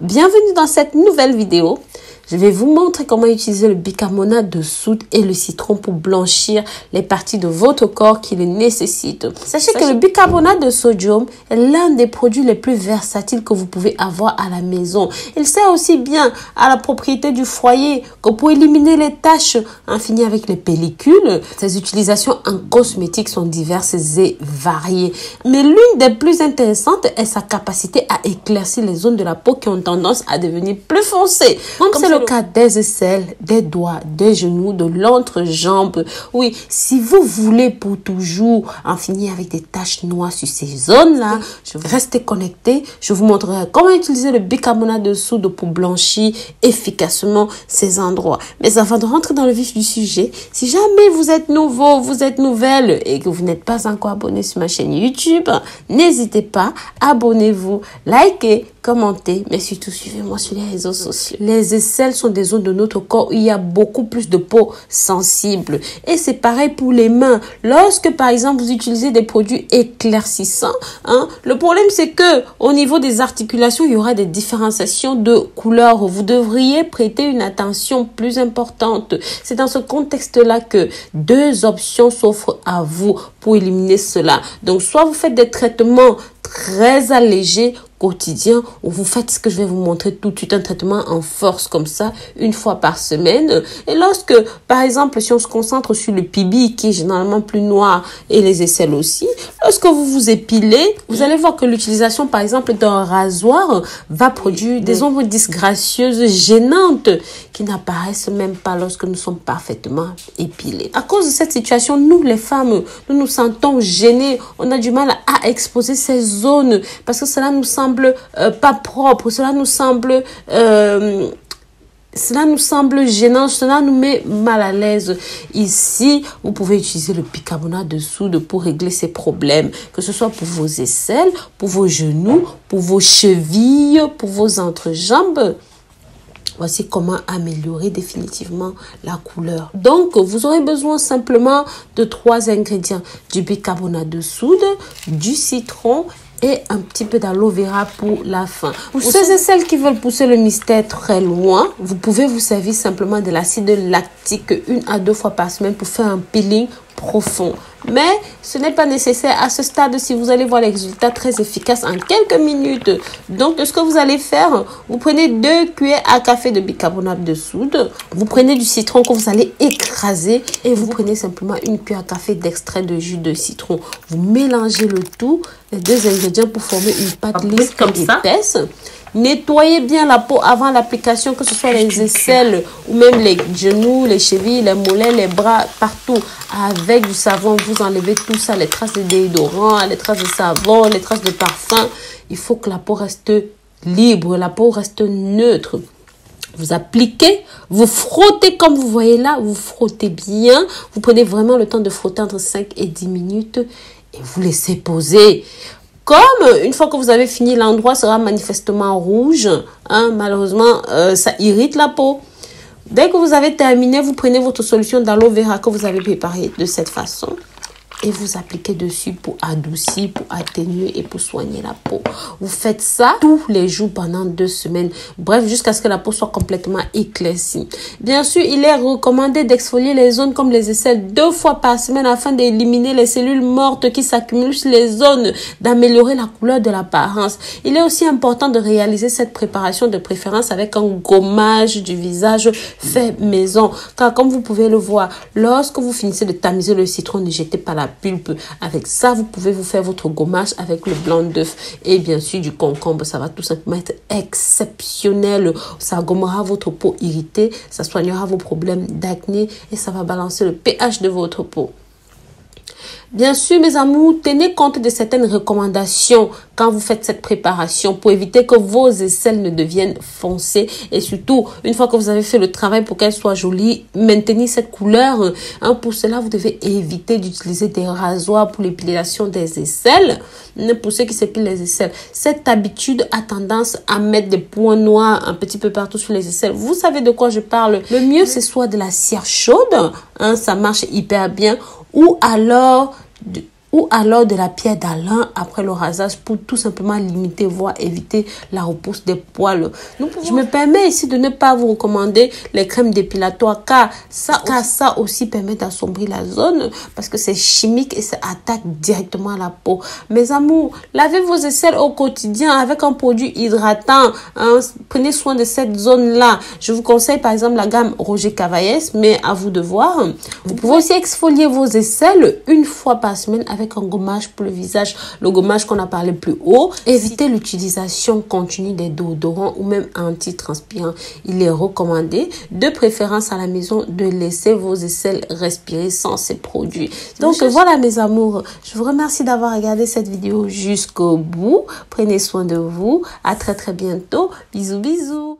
bienvenue dans cette nouvelle vidéo je vais vous montrer comment utiliser le bicarbonate de soude et le citron pour blanchir les parties de votre corps qui le nécessitent. Sachez que le bicarbonate de sodium est l'un des produits les plus versatiles que vous pouvez avoir à la maison. Il sert aussi bien à la propriété du foyer que pour éliminer les taches infinies avec les pellicules. Ses utilisations en cosmétique sont diverses et variées. Mais l'une des plus intéressantes est sa capacité à éclaircir les zones de la peau qui ont tendance à devenir plus foncées. Comme, cas des aisselles, des doigts, des genoux, de l'entrejambe. Oui, si vous voulez pour toujours en finir avec des taches noires sur ces zones-là, je vais rester connecté. Je vous montrerai comment utiliser le bicarbonate de soude pour blanchir efficacement ces endroits. Mais avant de rentrer dans le vif du sujet, si jamais vous êtes nouveau, vous êtes nouvelle et que vous n'êtes pas encore abonné sur ma chaîne YouTube, n'hésitez pas, abonnez-vous, likez, commentez, mais surtout suivez-moi sur les réseaux sociaux. Les sont des zones de notre corps où il y a beaucoup plus de peau sensible. Et c'est pareil pour les mains. Lorsque, par exemple, vous utilisez des produits éclaircissants, hein, le problème c'est que au niveau des articulations, il y aura des différenciations de couleurs. Vous devriez prêter une attention plus importante. C'est dans ce contexte-là que deux options s'offrent à vous pour éliminer cela. Donc, soit vous faites des traitements très allégés quotidien où vous faites ce que je vais vous montrer tout de suite, un traitement en force comme ça, une fois par semaine. Et lorsque, par exemple, si on se concentre sur le pibi qui est généralement plus noir et les aisselles aussi, lorsque vous vous épilez, vous allez voir que l'utilisation, par exemple, d'un rasoir va produire des ombres disgracieuses gênantes qui n'apparaissent même pas lorsque nous sommes parfaitement épilés. À cause de cette situation, nous, les femmes, nous nous sentons gênées. On a du mal à exposer ces zones parce que cela nous semble euh, pas propre, cela nous semble euh, cela nous semble gênant, cela nous met mal à l'aise. Ici, vous pouvez utiliser le bicarbonate de soude pour régler ces problèmes, que ce soit pour vos aisselles, pour vos genoux, pour vos chevilles, pour vos entrejambes. Voici comment améliorer définitivement la couleur. Donc, vous aurez besoin simplement de trois ingrédients. Du bicarbonate de soude, du citron et un petit peu d'aloe vera pour la fin. Pour ceux et celles qui veulent pousser le mystère très loin, vous pouvez vous servir simplement de l'acide lactique une à deux fois par semaine pour faire un peeling profond. Mais ce n'est pas nécessaire à ce stade si vous allez voir les résultats très efficaces en quelques minutes. Donc, ce que vous allez faire, vous prenez deux cuillères à café de bicarbonate de soude. Vous prenez du citron que vous allez écraser et vous prenez simplement une cuillère à café d'extrait de jus de citron. Vous mélangez le tout, les deux ingrédients pour former une pâte lisse comme épaisse. Nettoyez bien la peau avant l'application, que ce soit les aisselles ou même les genoux, les chevilles, les mollets, les bras, partout. Avec du savon, vous enlevez tout ça, les traces de déodorant, les traces de savon, les traces de parfum. Il faut que la peau reste libre, la peau reste neutre. Vous appliquez, vous frottez comme vous voyez là, vous frottez bien. Vous prenez vraiment le temps de frotter entre 5 et 10 minutes et vous laissez poser. Comme une fois que vous avez fini, l'endroit sera manifestement rouge. Hein, malheureusement, euh, ça irrite la peau. Dès que vous avez terminé, vous prenez votre solution d'aloe vera que vous avez préparée de cette façon et vous appliquez dessus pour adoucir, pour atténuer et pour soigner la peau. Vous faites ça tous les jours pendant deux semaines. Bref, jusqu'à ce que la peau soit complètement éclaircie. Bien sûr, il est recommandé d'exfolier les zones comme les aisselles deux fois par semaine afin d'éliminer les cellules mortes qui s'accumulent sur les zones, d'améliorer la couleur de l'apparence. Il est aussi important de réaliser cette préparation de préférence avec un gommage du visage fait maison. Car comme vous pouvez le voir, lorsque vous finissez de tamiser le citron, ne jetez pas la pulpe. Avec ça, vous pouvez vous faire votre gommage avec le blanc d'œuf et bien sûr du concombre. Ça va tout simplement être exceptionnel. Ça gommera votre peau irritée, ça soignera vos problèmes d'acné et ça va balancer le pH de votre peau. Bien sûr, mes amours, tenez compte de certaines recommandations quand vous faites cette préparation pour éviter que vos aisselles ne deviennent foncées. Et surtout, une fois que vous avez fait le travail pour qu'elles soient jolies, maintenez cette couleur. Hein, pour cela, vous devez éviter d'utiliser des rasoirs pour l'épilation des aisselles. Pour ceux qui s'épilent les aisselles, cette habitude a tendance à mettre des points noirs un petit peu partout sur les aisselles. Vous savez de quoi je parle. Le mieux, c'est soit de la cire chaude, hein, ça marche hyper bien, ou alors ou alors de la pierre d'Alain après le rasage pour tout simplement limiter, voire éviter la repousse des poils. Je me permets ici de ne pas vous recommander les crèmes dépilatoires car ça, car ça aussi permet d'assombrir la zone parce que c'est chimique et ça attaque directement la peau. Mes amours, lavez vos aisselles au quotidien avec un produit hydratant. Hein. Prenez soin de cette zone-là. Je vous conseille par exemple la gamme Roger Cavaillès, mais à vous de voir. Vous pouvez aussi exfolier vos aisselles une fois par semaine avec un gommage pour le visage, le gommage qu'on a parlé plus haut. Évitez l'utilisation continue des déodorants ou même anti-transpirants. Il est recommandé, de préférence à la maison, de laisser vos aisselles respirer sans ces produits. Donc voilà mes amours, je vous remercie d'avoir regardé cette vidéo jusqu'au bout. Prenez soin de vous. À très très bientôt. Bisous bisous.